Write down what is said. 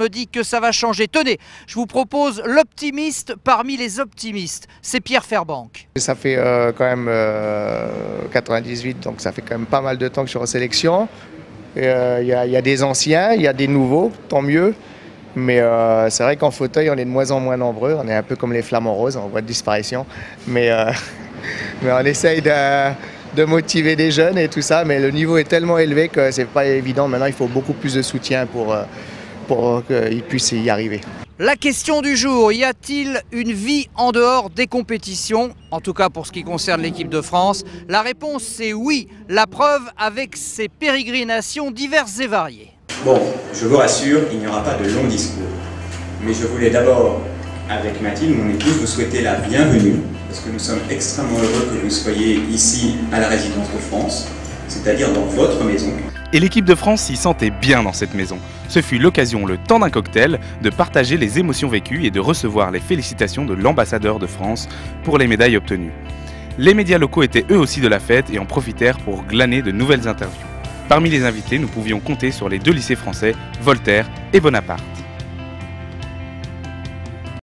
me dit que ça va changer. Tenez, je vous propose l'optimiste parmi les optimistes. C'est Pierre Fairbank. Ça fait euh, quand même euh, 98, donc ça fait quand même pas mal de temps que je suis en sélection. Il euh, y, y, a des anciens, il y a des nouveaux, tant mieux. Mais euh, c'est vrai qu'en fauteuil, on est de moins en moins nombreux. On est un peu comme les flamants roses, en voie de disparition. Mais, euh, mais on essaye de, de, motiver des jeunes et tout ça. Mais le niveau est tellement élevé que c'est pas évident. Maintenant, il faut beaucoup plus de soutien pour pour qu'ils puissent y arriver. La question du jour, y a-t-il une vie en dehors des compétitions? En tout cas pour ce qui concerne l'équipe de France, la réponse c'est oui. La preuve avec ses pérégrinations diverses et variées. Bon, je vous rassure, il n'y aura pas de long discours. Mais je voulais d'abord, avec Mathilde, mon épouse, vous souhaiter la bienvenue, parce que nous sommes extrêmement heureux que vous soyez ici à la résidence de France, c'est-à-dire dans votre maison. Et l'équipe de France s'y sentait bien dans cette maison. Ce fut l'occasion, le temps d'un cocktail, de partager les émotions vécues et de recevoir les félicitations de l'ambassadeur de France pour les médailles obtenues. Les médias locaux étaient eux aussi de la fête et en profitèrent pour glaner de nouvelles interviews. Parmi les invités, nous pouvions compter sur les deux lycées français, Voltaire et Bonaparte.